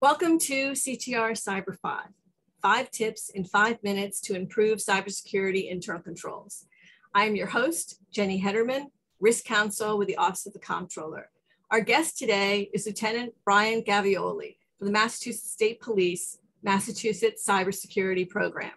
Welcome to CTR Cyber 5, five tips in five minutes to improve cybersecurity internal controls. I am your host, Jenny Hederman, Risk Counsel with the Office of the Comptroller. Our guest today is Lieutenant Brian Gavioli from the Massachusetts State Police Massachusetts Cybersecurity Program.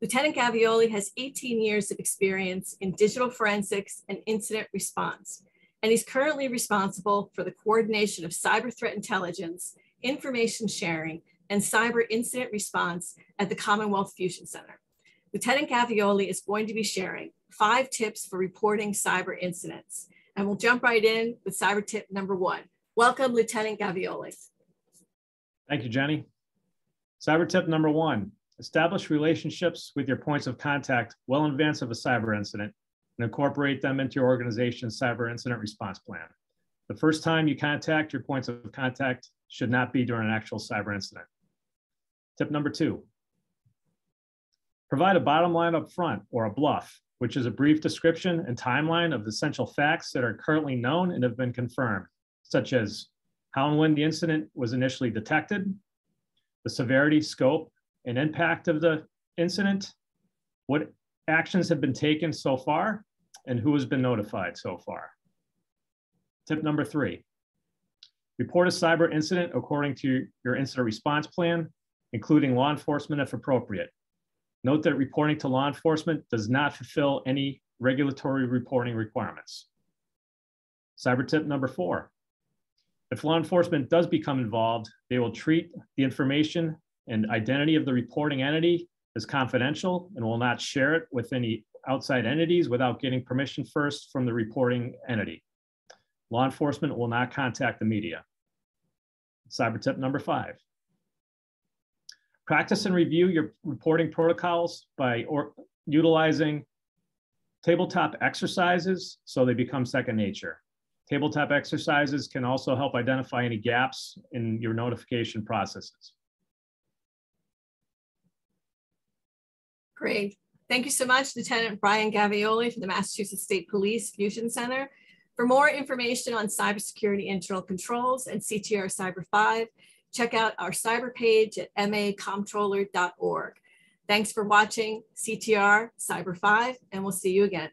Lieutenant Gavioli has 18 years of experience in digital forensics and incident response, and he's currently responsible for the coordination of cyber threat intelligence information sharing, and cyber incident response at the Commonwealth Fusion Center. Lieutenant Gavioli is going to be sharing five tips for reporting cyber incidents. And we'll jump right in with cyber tip number one. Welcome, Lieutenant Gavioli. Thank you, Jenny. Cyber tip number one, establish relationships with your points of contact well in advance of a cyber incident and incorporate them into your organization's cyber incident response plan. The first time you contact your points of contact should not be during an actual cyber incident. Tip number two, provide a bottom line up front or a BLUF, which is a brief description and timeline of the essential facts that are currently known and have been confirmed, such as how and when the incident was initially detected, the severity, scope, and impact of the incident, what actions have been taken so far, and who has been notified so far. Tip number three, Report a cyber incident according to your incident response plan, including law enforcement if appropriate. Note that reporting to law enforcement does not fulfill any regulatory reporting requirements. Cyber tip number four. If law enforcement does become involved, they will treat the information and identity of the reporting entity as confidential and will not share it with any outside entities without getting permission first from the reporting entity. Law enforcement will not contact the media. Cyber tip number five. Practice and review your reporting protocols by or, utilizing tabletop exercises so they become second nature. Tabletop exercises can also help identify any gaps in your notification processes. Great. Thank you so much, Lieutenant Brian Gavioli from the Massachusetts State Police Fusion Center. For more information on cybersecurity internal controls and CTR Cyber 5, check out our cyber page at macomptroller.org. Thanks for watching CTR Cyber 5, and we'll see you again.